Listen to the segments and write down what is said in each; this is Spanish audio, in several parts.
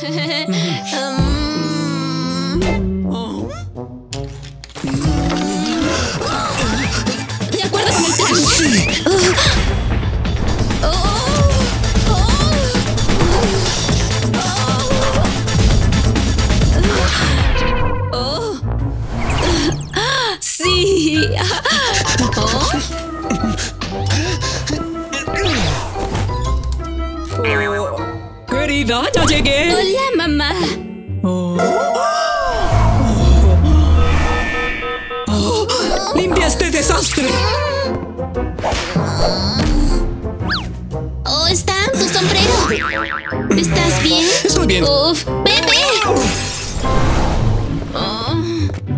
De Ya llegué. Hola, mamá. Limpia este desastre. Oh, está tu sombrero. ¿Estás bien? Estoy bien. Uf, bebé. Oh,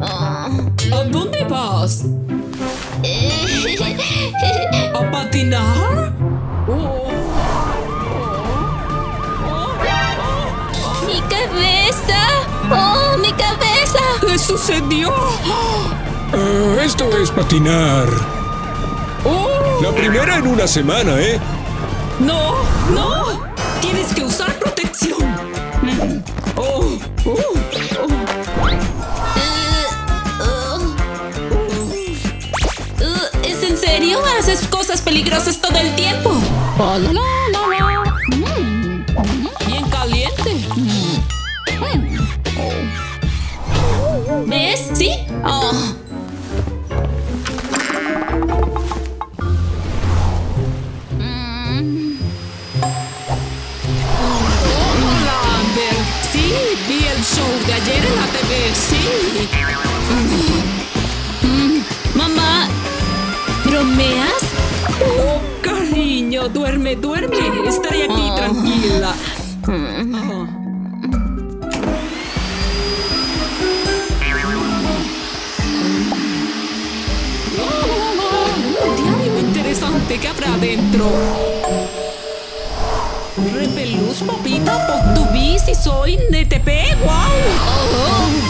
oh. ¿A dónde vas? Eh, ¿A patinar? Cabeza. Oh, mi cabeza. ¿Qué sucedió? Eh, esto es patinar. Oh, La primera en una semana, ¿eh? no, no. Tienes que usar protección. Oh, oh, oh. Eh, oh. Uh, ¿Es en serio? ¿Haces cosas peligrosas todo el tiempo? Oh, duerme, duerme. Estaré aquí Oh. tranquila. Oh. Oh, diario interesante que habrá adentro. Repelús, papita, por tu bici, soy NTP, wow.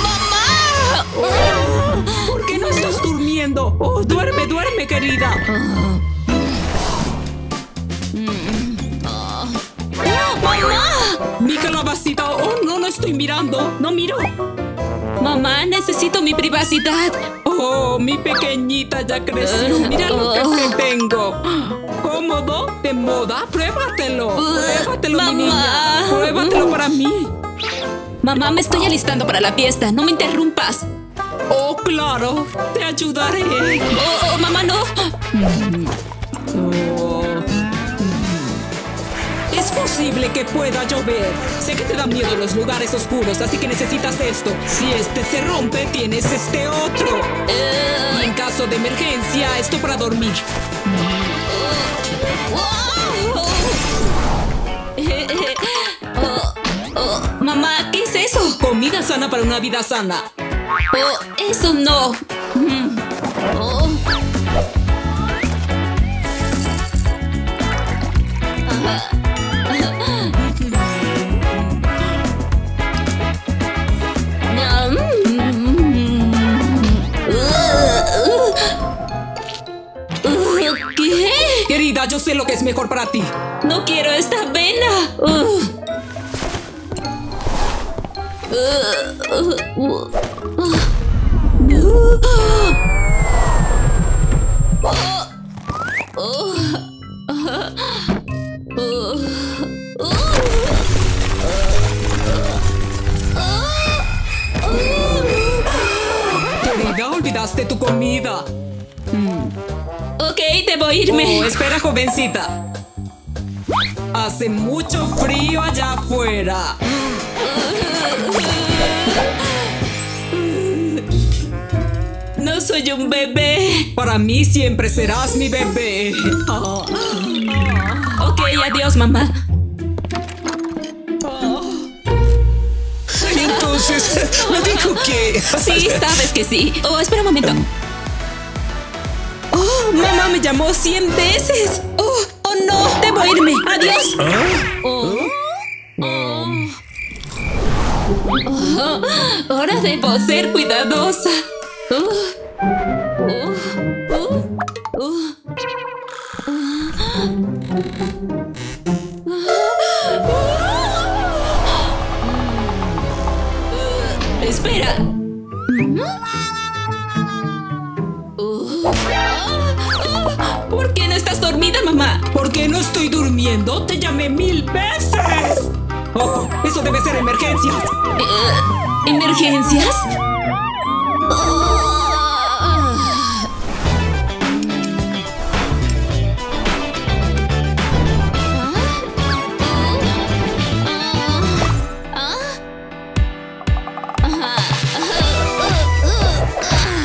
¡Mamá! ¿Por qué no estás durmiendo? Oh, duerme, duerme, querida. ¡Mamá! Mi calabacita, oh, no, no estoy mirando, no miro. Mamá, necesito mi privacidad. Oh, mi pequeñita ya creció. Mira lo que te tengo. Cómodo, de moda, pruébatelo. Pruébatelo, mi Mamá. niña. Pruébatelo para mí. Mamá, me estoy alistando para la fiesta. No me interrumpas. Oh, claro, te ayudaré. Oh, oh, mamá, no. Que pueda llover. Sé que te dan miedo los lugares oscuros, así que necesitas esto. Si este se rompe, tienes este otro. Y en caso de emergencia, esto para dormir. Oh, oh, mamá, ¿qué es eso? Comida sana para una vida sana. Oh, eso no. Mm. Querida, yo sé lo que es mejor para ti. No quiero esta vena. Irme. Oh, espera, jovencita. Hace mucho frío allá afuera. No soy un bebé. Para mí siempre serás mi bebé. Oh, Ok, adiós, mamá. Entonces, me dijo que... Sí, sabes que sí. Oh, espera un momento. Oh, mamá me llamó 100 veces. Oh, oh no, debo irme. Adiós. Oh. Oh. Oh, ahora debo ser cuidadosa. Qué no estoy durmiendo? Te llamé mil veces. Oh, eso debe ser emergencias. Eh, ¿Emergencias?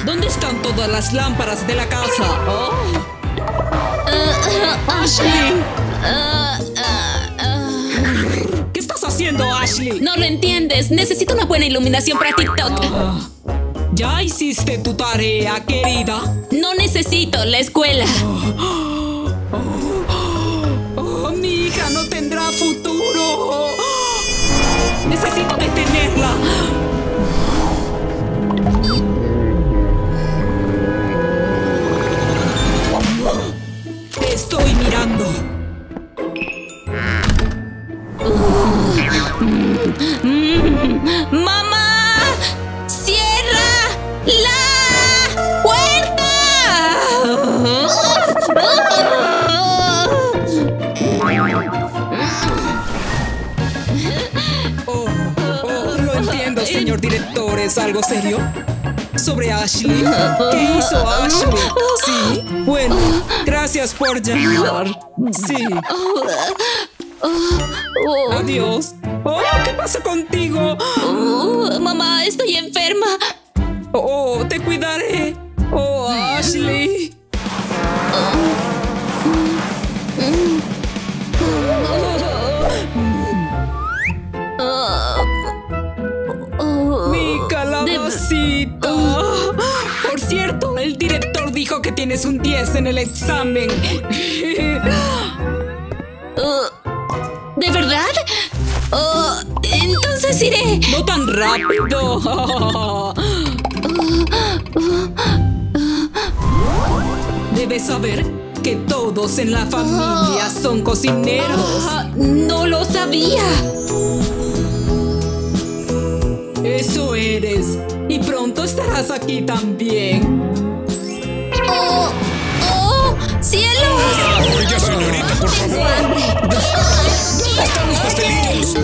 ¿Dónde están todas las lámparas de la Entiendes. Necesito una buena iluminación para TikTok. Ah, ¿Ya hiciste tu tarea, querida? No necesito la escuela. Oh, mi hija no tendrá futuro. Necesito detenerla. Te estoy mirando. ¡Mamá! ¡Cierra la puerta! Oh, oh, lo entiendo, señor director. ¿Es algo serio? ¿Sobre Ashley? ¿Qué hizo Ashley? Sí. Bueno, gracias por llamar. Sí. Adiós. Oh, ¿qué pasa contigo? Uh, mamá, estoy enferma. Oh, te cuidaré. Oh, Ashley. Mi calabacita. Por cierto, el director dijo que tienes un 10 en el examen. Rápido. Debes saber que todos en la familia son cocineros. No lo sabía. Eso eres. Y pronto estarás aquí también. ¡Oh! ¡Oh! ¡Cielos! Oiga, señorita, por favor. ¿Dónde están los pastelillos?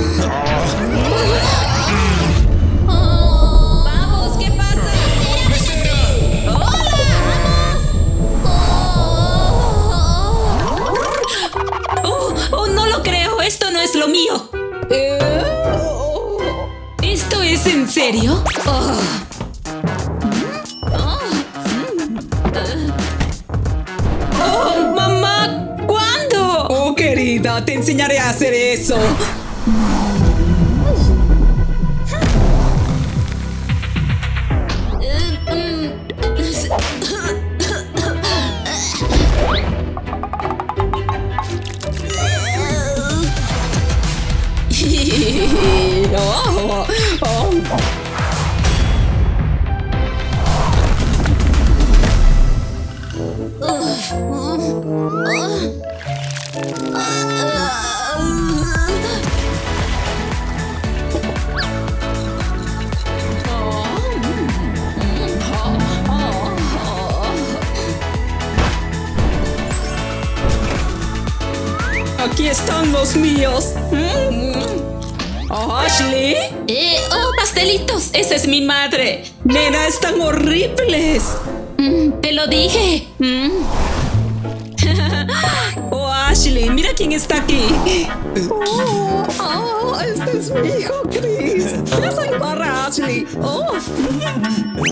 Están los míos. Mm. Oh, Ashley. Eh, ¡Oh, pastelitos! Esa es mi madre. Nena, están horribles. Mm, te lo dije. Mm. Oh, Ashley, mira quién está aquí. Oh, oh, este es mi hijo Chris. Voy a salvar a Ashley. Oh,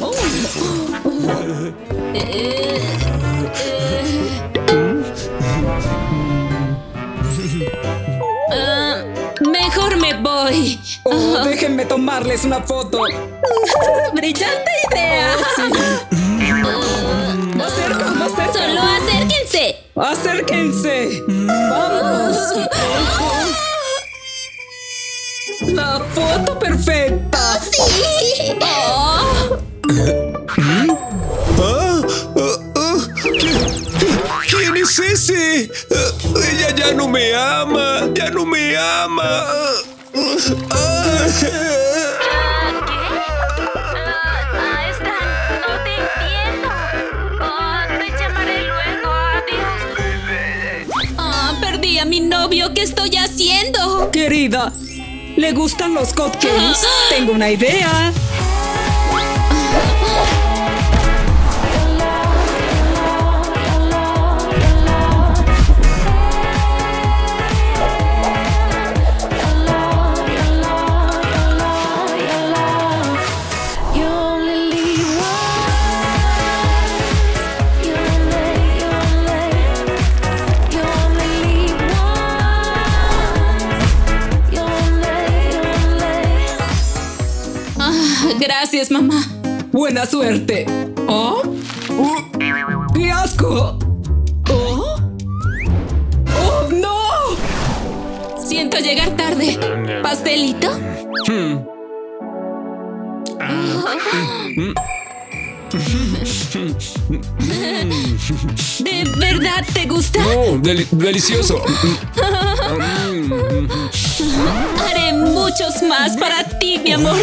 oh, Eh, ah, oh, déjenme tomarles una foto. ¡Brillante idea! Más cerca, más cerca. Solo acérquense. Acérquense. Vamos. La foto perfecta. ¡Sí! Ah, ah, ah, ¿qué- qué- ¿Quién es ese? Ah, ella ya no me ama, ya no me ama. Ah, ¿Qué? Ah, Ahí están. No te entiendo. Ah, Me llamaré luego a ti. ¡Perdí a mi novio! ¿Qué estoy haciendo? Querida, ¿le gustan los codcames? Tengo una idea. Gracias, mamá. Buena suerte. ¿Oh? ¡Qué asco! ¿Oh? ¡Oh, no! Siento llegar tarde. ¿Pastelito? ¿De verdad te gusta? Oh, deli- delicioso. Haré muchos más para ti, mi amor.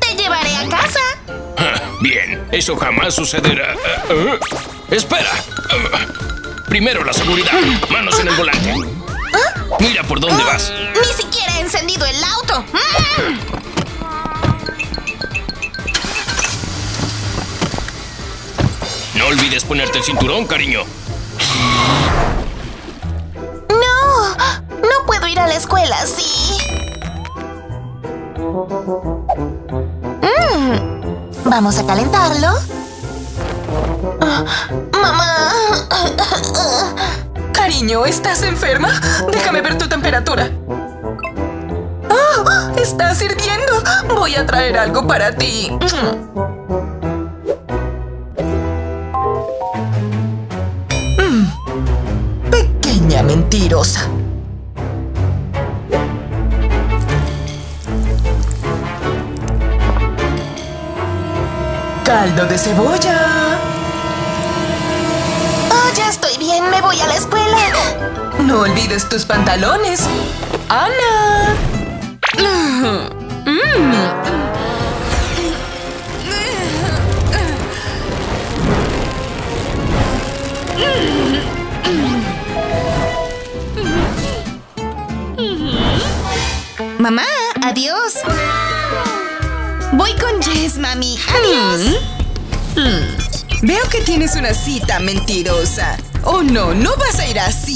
Te llevaré a casa. Ah, Bien, eso jamás sucederá. Ah, ah, espera. Ah, primero la seguridad. Manos en el volante. Mira por dónde vas. Ni siquiera he encendido el auto. Mm. No olvides ponerte el cinturón, cariño. No, no puedo ir a la escuela así. Mm, Vamos a calentarlo. Ah, Mamá. Cariño, ¿estás enferma? Déjame ver tu temperatura. ¡Ah! ¡Estás hirviendo! Voy a traer algo para ti. Mm. Pequeña mentirosa. Caldo de cebolla. No olvides tus pantalones. Ana. Mamá, adiós. Voy con Jess, mami. Adiós. Veo que tienes una cita mentirosa. Oh no, no vas a ir así.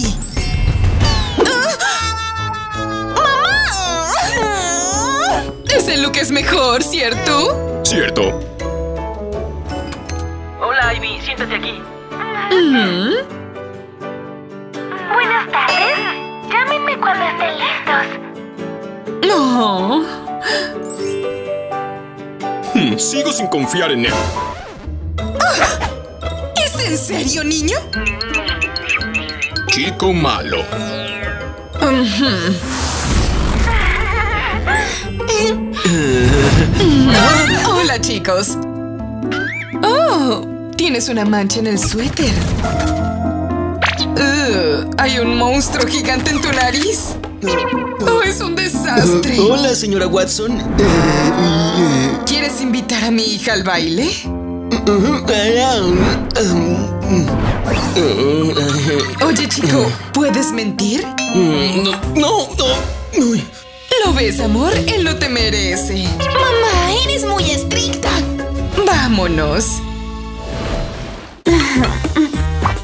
Ese look es mejor, ¿cierto? Cierto. Hola, Ivy, siéntate aquí. Buenas tardes. Llámenme cuando estén listos. No. Hmm, sigo sin confiar en él. ¿Es en serio, niño? Chico malo. Hola, chicos. Oh, tienes una mancha en el suéter. Hay un monstruo gigante en tu nariz. Oh, es un desastre. Hola, señora Watson. ¿Quieres invitar a mi hija al baile? Oye, chico, ¿puedes mentir? No, no, no. ¿Lo ves, amor? Él no te merece. Mamá, eres muy estricta. Vámonos.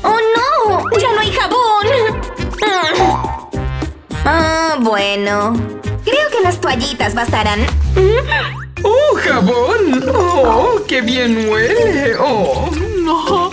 ¡Oh no! ¡Ya no hay jabón! Ah, bueno. Creo que las toallitas bastarán. ¡Oh, jabón! ¡Oh, qué bien huele! ¡Oh, no!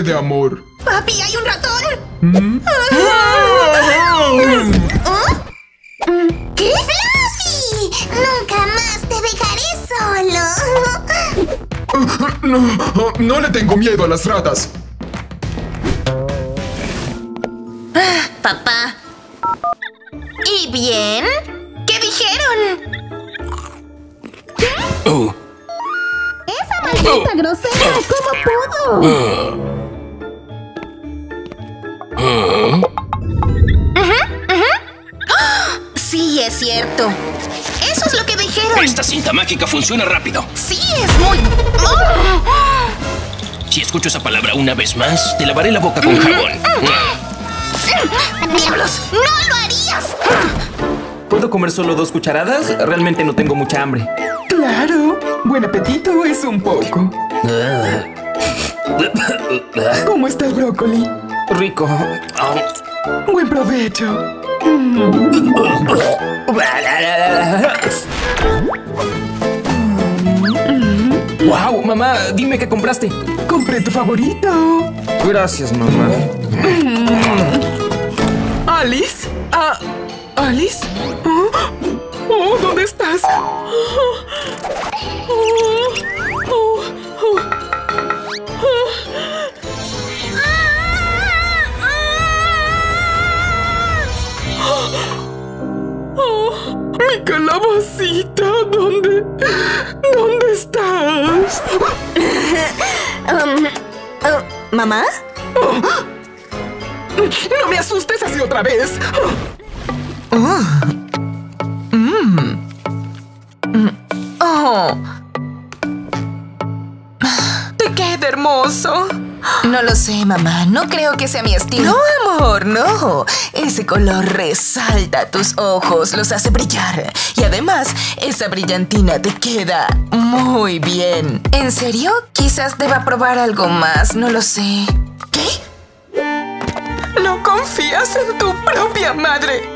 Sucede, amor? Papi, hay un ratón. ¿Qué? Fluffy, nunca más te dejaré solo. No, no le tengo miedo a las ratas. Papá. ¿Y bien? ¿Qué dijeron? Oh, Esa maldita grosera, ¿cómo pudo? Sí, es cierto. Eso es lo que dijeron. esta cinta mágica funciona rápido. Sí, es muy... ¡Oh! Si escucho esa palabra una vez más, te lavaré la boca con jabón. ¡Diablos! ¡No lo harías! ¿Puedo comer solo dos cucharadas? Realmente no tengo mucha hambre. Claro. Buen apetito es un poco. ¿Cómo está el brócoli? Rico. Buen provecho. ¡Wow! Mamá, dime qué compraste. Compré tu favorito. Gracias, mamá. ¿Alice? Ah, ¿Alice? Oh, oh, ¿dónde estás? Oh, oh, Mi calabacita, ¿dónde? ¿Dónde estás? Um, oh, ¿Mamá? No me asustes así otra vez. Oh. Mm. Mm. Oh. Te queda hermoso. No lo sé, mamá. No creo que sea mi estilo. No, amor, no. Ese color resalta tus ojos, los hace brillar. Y además, esa brillantina te queda muy bien. ¿En serio? Quizás deba probar algo más. No lo sé. ¿Qué? No confías en tu propia madre.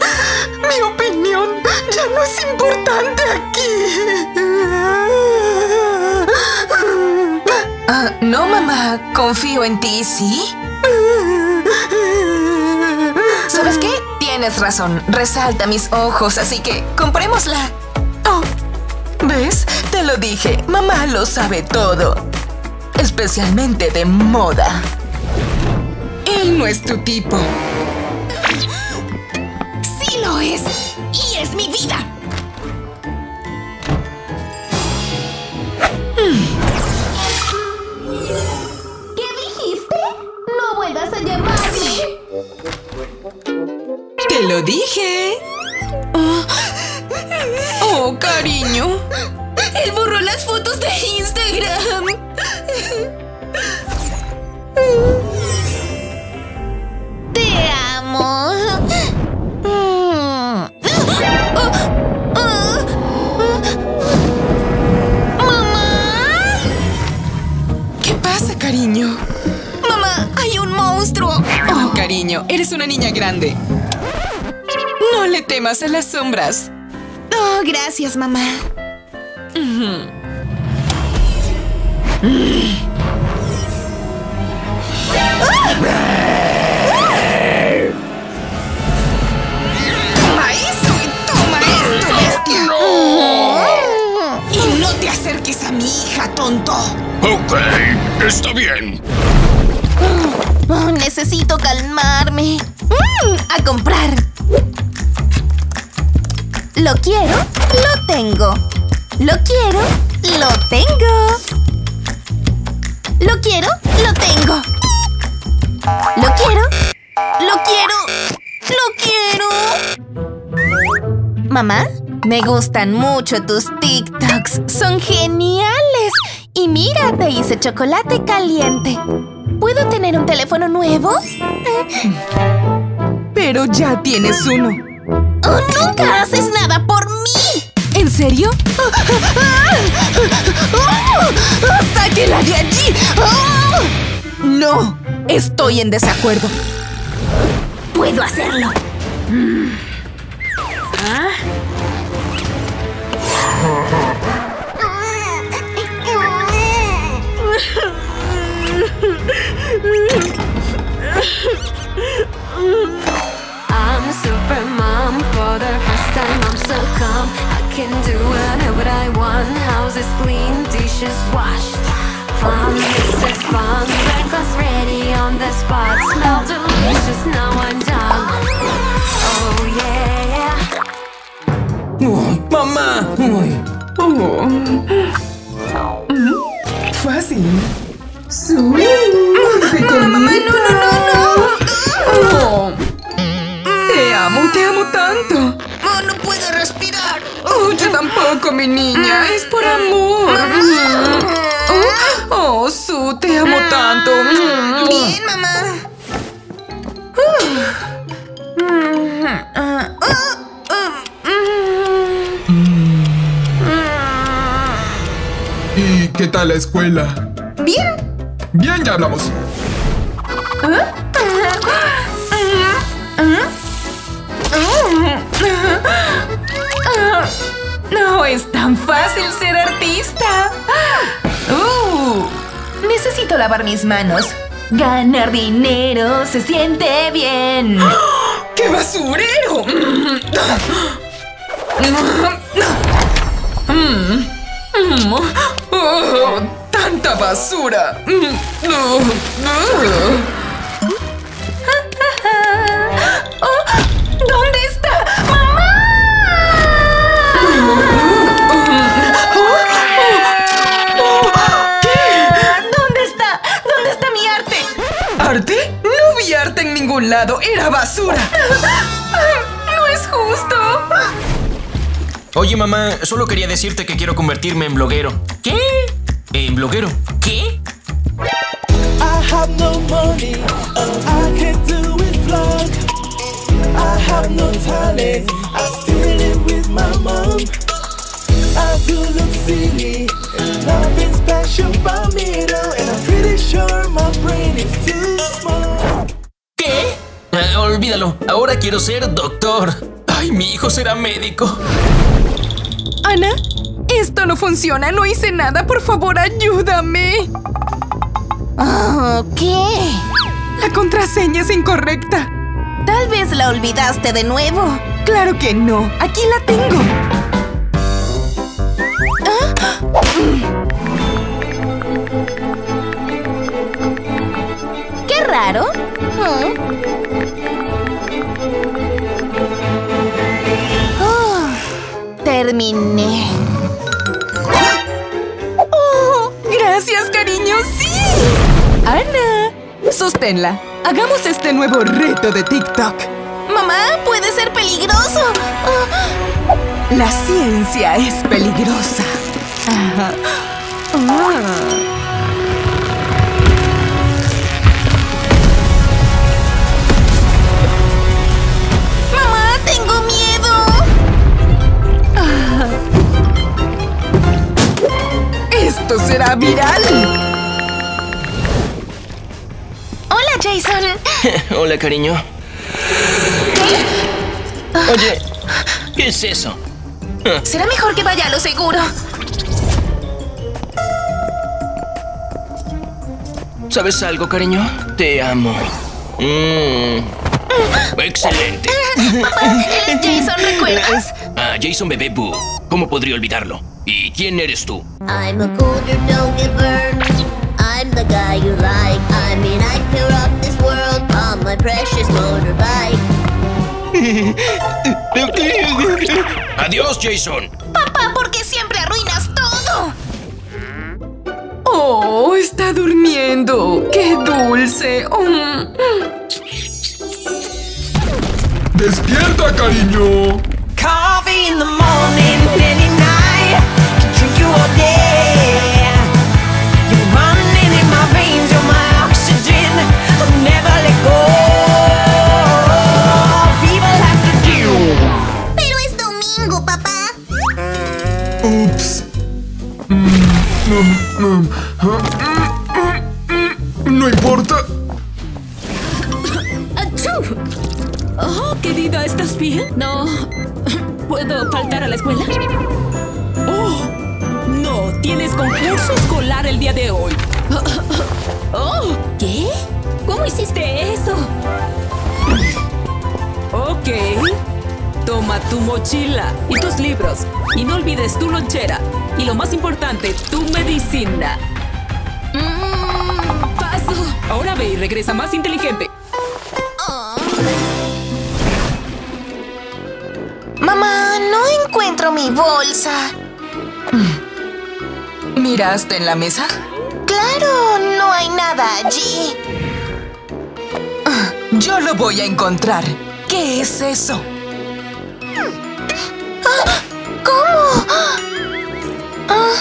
Mi opinión ya no es importante aquí. Ah, no, mamá. Confío en ti, ¿sí? ¿Sabes qué? Tienes razón. Resalta mis ojos, así que comprémosla. Oh, ¿ves? Te lo dije. Mamá lo sabe todo. Especialmente de moda. Él no es tu tipo. Sí lo es. Y es mi vida. Vuelvas a llamarme. ¡Te lo dije! Oh, oh, cariño. Él borró las fotos de Instagram. Te amo. Mamá. ¿Qué pasa, cariño? Monstruo. Oh, cariño, eres una niña grande. No le temas a las sombras. Oh, gracias, mamá. Toma eso y toma esto, bestia. Y no te acerques a mi hija, tonto. Ok, está bien. Oh, necesito calmarme. Mm, a comprar. Lo quiero, lo tengo. Lo quiero, lo tengo. Lo quiero, lo tengo. Lo quiero, lo quiero, lo quiero. Mamá, me gustan mucho tus TikToks. Son geniales. Y mira, te hice chocolate caliente. ¿Puedo tener un teléfono nuevo? Pero ya tienes uno. ¡Oh, nunca haces nada por mí! ¿En serio? ¡Oh! ¡Sáquela de allí! ¡Oh! No, estoy en desacuerdo. Puedo hacerlo. can do whatever I want Houses clean, dishes washed Fun, this is fun Breakfast ready on the spot Smell delicious, now I'm done Oh yeah Ой, мама! oh. О! Фази! Су! Mamma, no, no, no, no! Oh. Te amo, te amo tanto! Oh, no puedo respirar! Oh, yo tampoco, mi niña. Es por amor. Oh, oh, Su, te amo tanto. Bien, mamá. ¿Y qué tal la escuela? Bien. Bien, ya hablamos. No fácil ser artista. Uh, necesito lavar mis manos. Ganar dinero se siente bien. ¡Qué basurero! Oh, ¡Tanta basura! Ningún lado. Era basura. No es justo. Oye, mamá, solo quería decirte que quiero convertirme en bloguero. ¿Qué? ¿En bloguero? ¿Qué? I have no money, I can't do it vlog. I have no talent, I still live with my mom. I do look silly, and nothing special about me though, and I'm pretty sure my brain is too olvídalo, ahora quiero ser doctor. Ay, mi hijo será médico. Ana, esto no funciona. No hice nada. Por favor, ayúdame. Oh, ¿Qué? La contraseña es incorrecta. Tal vez la olvidaste de nuevo. Claro que no. Aquí la tengo. Qué raro. Mm. Terminé. Oh, gracias, cariño. Sí. Ana, sosténla. Hagamos este nuevo reto de TikTok. Mamá, puede ser peligroso. Oh, La ciencia es peligrosa. Ajá. Ah. Esto será viral. Hola, Jason. Hola, cariño. Oye, ¿qué es eso? Será mejor que vaya a lo seguro. ¿Sabes algo, cariño? Te amo. Mm. Excelente. Papá, él es Jason, ¿recuerdas? Ah, Jason Bebé Boo. ¿Cómo podría olvidarlo? ¿Y quién eres tú? I'm a cougar, don't get burned. I'm the guy you like. I mean, I can rock this world on my precious motorbike. Adiós, Jason. Papá, ¿por qué siempre arruinas todo? Oh, está durmiendo. ¡Qué dulce! Mm. ¡Despierta, cariño! Coffee in the morning, la escuela? Oh, no, tienes concurso escolar el día de hoy. Oh, ¿qué? ¿Cómo hiciste eso? Ok. Toma tu mochila y tus libros. Y no olvides tu lonchera. Y lo más importante, tu medicina. Mm, paso. Ahora ve y regresa más inteligente. Mamá, no encuentro mi bolsa. ¿Miraste en la mesa? Claro, no hay nada allí. Yo lo voy a encontrar. ¿Qué es eso? ¿Cómo? Ah,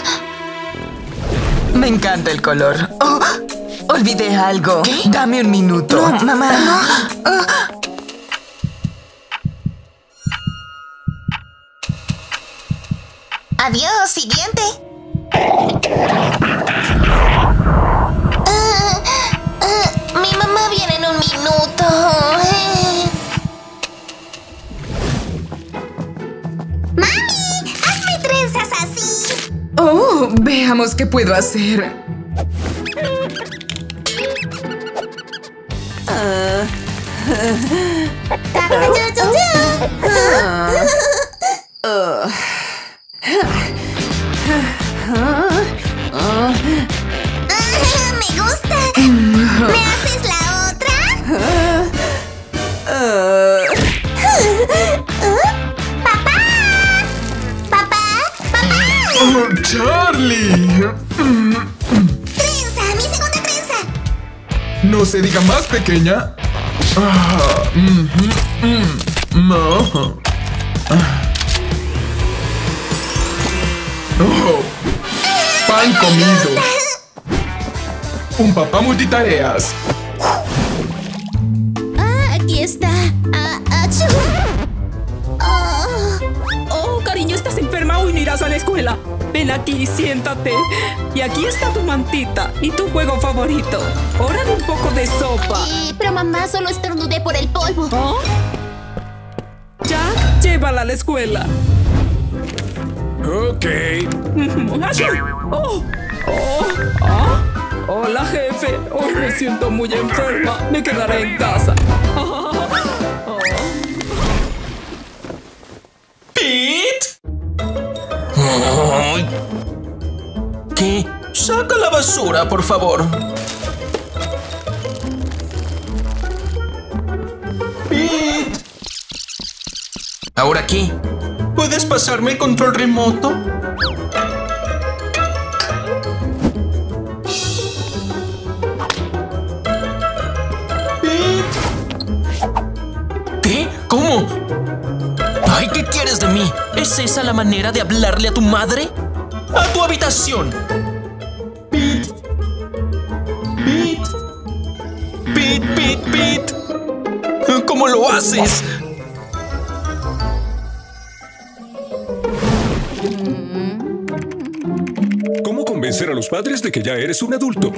Me encanta el color. Oh, olvidé algo. Dame un minuto. no, mamá, no. Ah. Adiós, siguiente. Ah, ah, mi mamá viene en un minuto. ¡Mami! ¡Hazme trenzas así! Oh, veamos qué puedo hacer. Ah, se diga más pequeña. Ah, mhm, mm, no. Ah. Oh, pan comido. Un papá multitareas. Ah, aquí está. Ah. Oh, Oh, cariño, estás enferma. Hoy no irás a la escuela. Ven aquí, siéntate. Y aquí está tu mantita y tu juego favorito. Hora de un poco de sopa. Eh, pero mamá solo estornudé por el polvo. ¿Oh? Jack, llévala a la escuela. Ok. ¡Oh! ¡Oh! ¿Ah? Hola, jefe. Hoy me siento muy enferma. Me quedaré en casa. Oh. Saca la basura, por favor. Pete. ¿Ahora qué? ¿Puedes pasarme el control remoto? ¿Qué? ¿Cómo? Ay, ¿qué quieres de mí? ¿Es esa la manera de hablarle a tu madre? ¡A tu habitación! Pete. Pete. Pete, Pete, Pete. ¿Cómo lo haces? ¿Cómo convencer a los padres de que ya eres un adulto?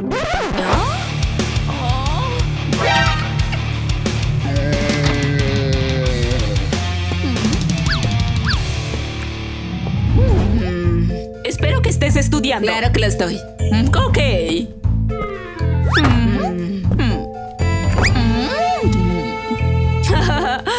Estudiando. Claro que lo estoy. Mm, Ok.